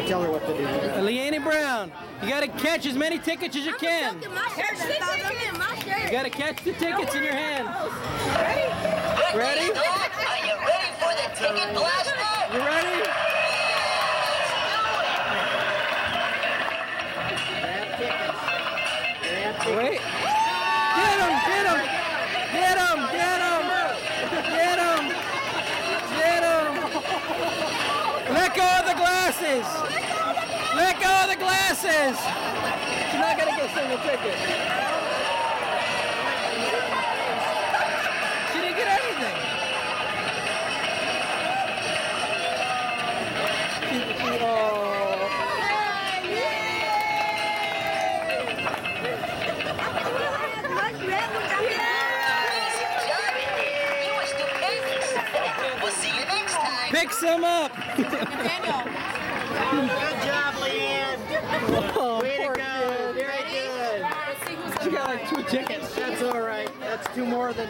I tell her what to do. Leanne Brown, you gotta catch as many tickets as you can. in my shirt. I'm in. You gotta catch the tickets in your hand. Good Ready? Are you ready for the ticket blaster? You ready? Wait. Get him! Get him! Get him! Get him! Get him! Get him! Let go of the glasses! Let go of the glasses! She's not gonna get a single ticket. Next time. Pick some up. Good job, Leanne. Oh, Way to go. kid. Very good. She got like two tickets. That's all right. That's two more than